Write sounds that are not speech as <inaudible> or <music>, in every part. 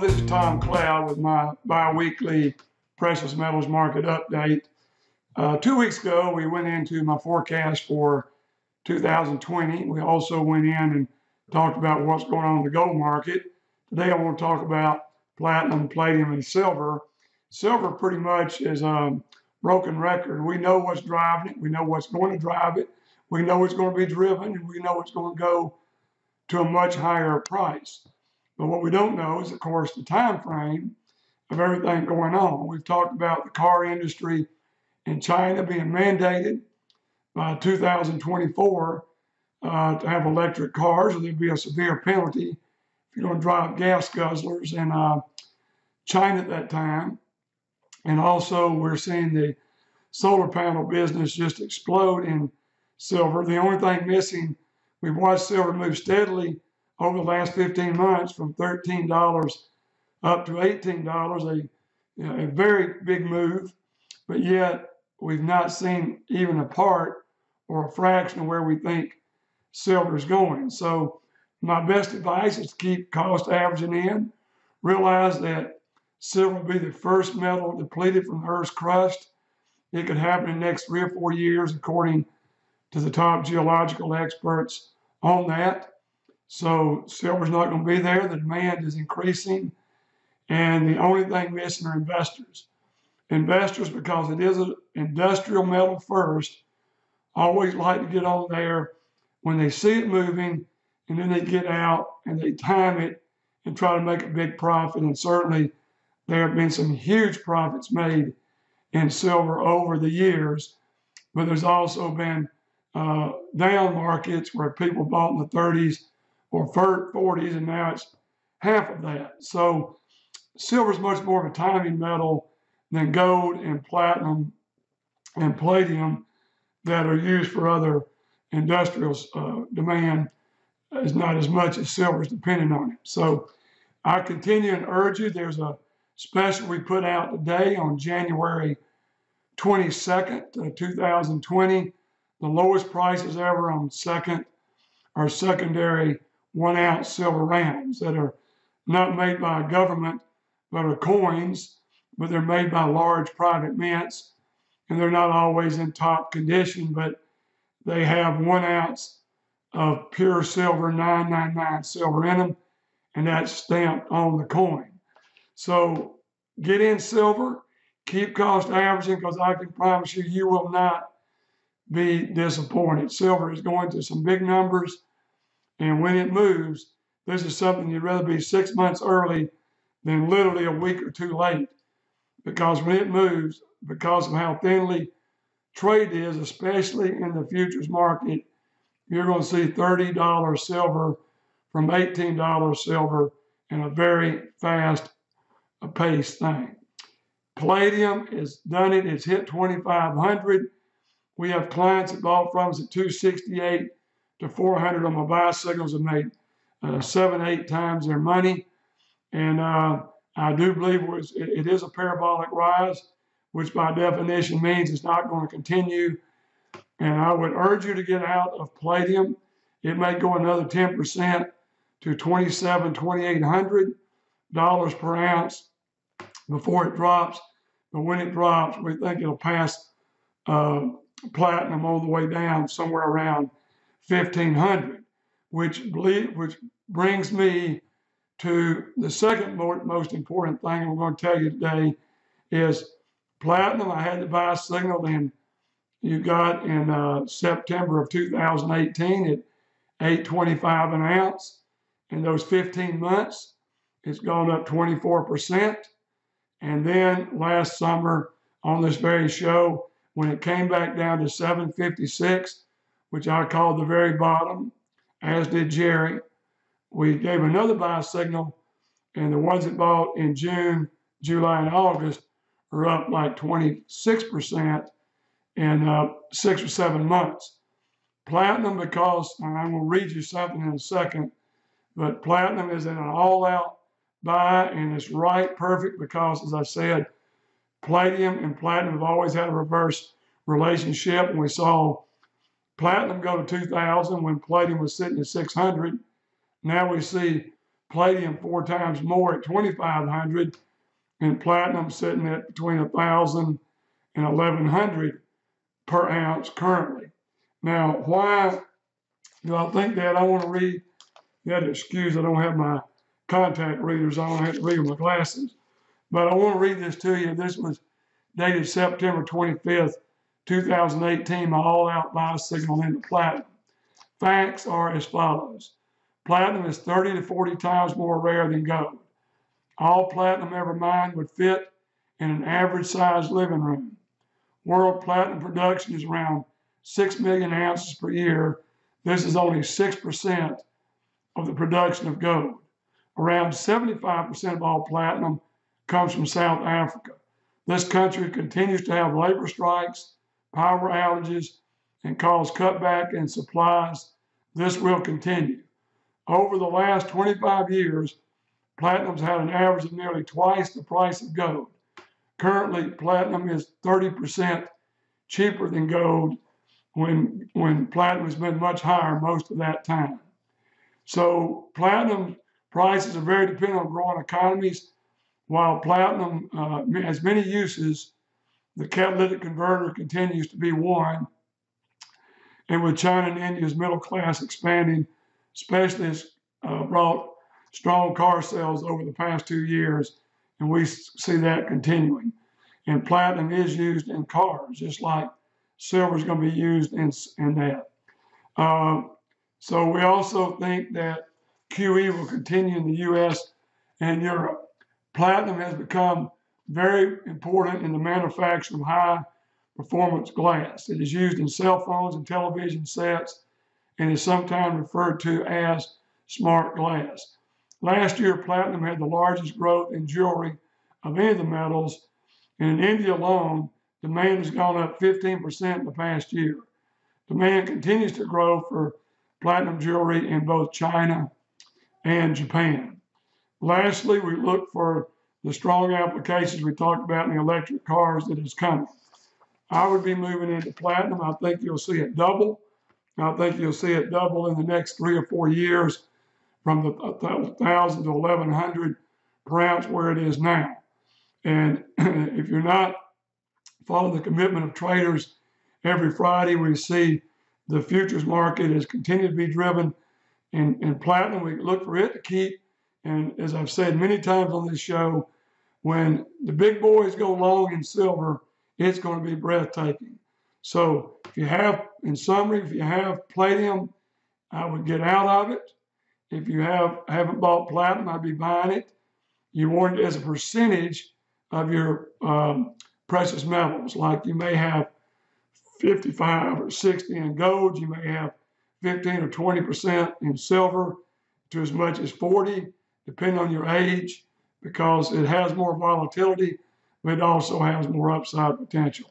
this is Tom Cloud with my bi-weekly precious metals market update. Uh, two weeks ago, we went into my forecast for 2020. We also went in and talked about what's going on in the gold market. Today, I want to talk about platinum, palladium, and silver. Silver pretty much is a broken record. We know what's driving it. We know what's going to drive it. We know it's going to be driven, and we know it's going to go to a much higher price. But what we don't know is, of course, the time frame of everything going on. We've talked about the car industry in China being mandated by 2024 uh, to have electric cars, or there'd be a severe penalty if you're going to drive gas guzzlers in uh, China at that time. And also, we're seeing the solar panel business just explode in silver. The only thing missing, we've watched silver move steadily over the last 15 months from $13 up to $18, a, a very big move, but yet we've not seen even a part or a fraction of where we think silver is going. So my best advice is to keep cost averaging in, realize that Silver will be the first metal depleted from Earth's crust. It could happen in the next three or four years, according to the top geological experts on that. So silver's not going to be there. The demand is increasing. And the only thing missing are investors. Investors, because it is an industrial metal first, always like to get on there when they see it moving and then they get out and they time it and try to make a big profit. And certainly there have been some huge profits made in silver over the years, but there's also been uh, down markets where people bought in the 30s or 40s, and now it's half of that. So silver is much more of a timing metal than gold and platinum and palladium that are used for other industrial uh, demand is not as much as silver is dependent on it. So I continue and urge you, there's a special we put out today on January 22nd, 2020. The lowest prices ever on second or secondary one ounce silver rounds that are not made by a government but are coins, but they're made by large private mints and they're not always in top condition, but they have one ounce of pure silver, 999 silver in them, and that's stamped on the coin. So get in silver, keep cost averaging because I can promise you, you will not be disappointed. Silver is going to some big numbers, and when it moves, this is something you'd rather be six months early than literally a week or two late. Because when it moves, because of how thinly trade is, especially in the futures market, you're going to see $30 silver from $18 silver in a very fast pace thing. Palladium has done it. It's hit 2,500. We have clients that bought from us at 268 to 400 on my buy signals and made uh, seven, eight times their money. And uh, I do believe it is a parabolic rise, which by definition means it's not going to continue. And I would urge you to get out of palladium. It may go another 10% to 27, 2800 dollars per ounce before it drops. But when it drops, we think it'll pass uh, platinum all the way down somewhere around 1500, which, which brings me to the second most important thing I'm going to tell you today is platinum. I had to buy a signal in you got in uh, September of 2018 at 825 an ounce. In those 15 months, it's gone up 24%. And then last summer on this very show, when it came back down to 756, which I called the very bottom, as did Jerry, we gave another buy signal, and the ones that bought in June, July, and August are up like 26% in uh, six or seven months. Platinum, because I'm going to read you something in a second, but platinum is in an all out buy and it's right perfect because, as I said, palladium and platinum have always had a reverse relationship. And we saw platinum go to 2000 when palladium was sitting at 600. Now we see palladium four times more at 2,500, and platinum sitting at between 1,000 and 1,100 per ounce currently. Now, why do I think that? I want to read. You had to excuse, I don't have my contact readers on. I don't have to read with my glasses. But I want to read this to you. This was dated September 25th, 2018, my all-out buy signal into platinum. Facts are as follows. Platinum is 30 to 40 times more rare than gold. All platinum ever mined would fit in an average sized living room. World platinum production is around 6 million ounces per year. This is only 6% of the production of gold. Around 75% of all platinum comes from South Africa. This country continues to have labor strikes, power outages, and cause cutback in supplies. This will continue. Over the last 25 years, platinum's had an average of nearly twice the price of gold. Currently, platinum is 30% cheaper than gold when, when platinum has been much higher most of that time. So platinum prices are very dependent on growing economies while platinum uh, has many uses, the catalytic converter continues to be one. And with China and India's middle class expanding, especially has uh, brought strong car sales over the past two years, and we see that continuing. And platinum is used in cars, just like silver is going to be used in, in that. Uh, so we also think that QE will continue in the U.S. and Europe platinum has become very important in the manufacture of high performance glass. It is used in cell phones and television sets and is sometimes referred to as smart glass. Last year, platinum had the largest growth in jewelry of any of the metals. And in India alone, demand has gone up 15% in the past year. Demand continues to grow for platinum jewelry in both China and Japan. Lastly, we look for the strong applications we talked about in the electric cars that is coming. I would be moving into platinum. I think you'll see it double. I think you'll see it double in the next three or four years from the 1,000 to 1,100 per ounce where it is now. And <clears throat> if you're not following the commitment of traders, every Friday we see the futures market has continued to be driven in, in platinum. We look for it to keep and as I've said many times on this show, when the big boys go long in silver, it's going to be breathtaking. So if you have, in summary, if you have platinum, I would get out of it. If you have haven't bought platinum, I'd be buying it. You want it as a percentage of your um, precious metals, like you may have 55 or 60 in gold, you may have 15 or 20 percent in silver, to as much as 40 depending on your age, because it has more volatility, but it also has more upside potential.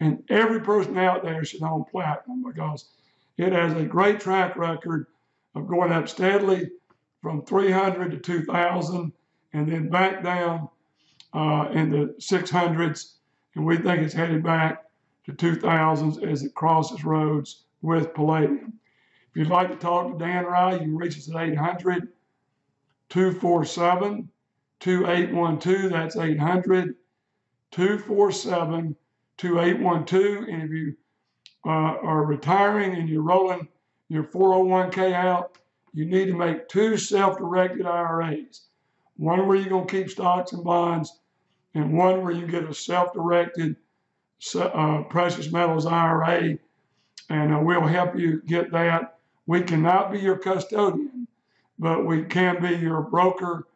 And every person out there should own platinum because it has a great track record of going up steadily from 300 to 2,000 and then back down uh, in the 600s. And we think it's headed back to 2000s as it crosses roads with palladium. If you'd like to talk to Dan Rye, you can reach us at 800 247 2812. That's 800 247 2812. And if you uh, are retiring and you're rolling your 401k out, you need to make two self directed IRAs one where you're going to keep stocks and bonds, and one where you get a self directed uh, precious metals IRA. And uh, we'll help you get that. We cannot be your custodian but we can be your broker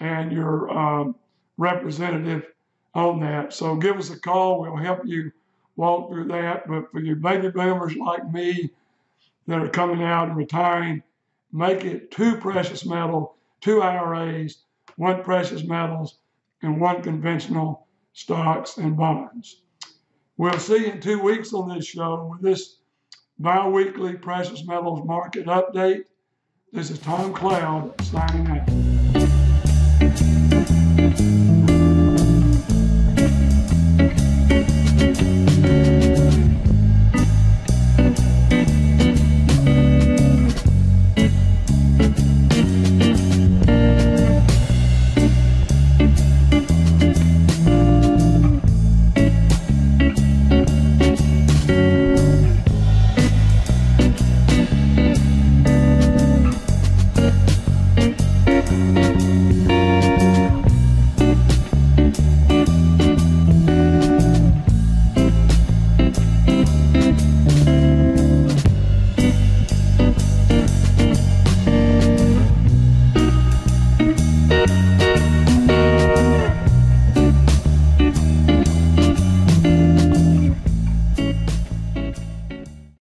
and your um, representative on that. So give us a call. We'll help you walk through that. But for your baby boomers like me that are coming out and retiring, make it two precious metal, two IRAs, one precious metals, and one conventional stocks and bonds. We'll see you in two weeks on this show with this bi-weekly precious metals market update. This is Tom Cloud signing out.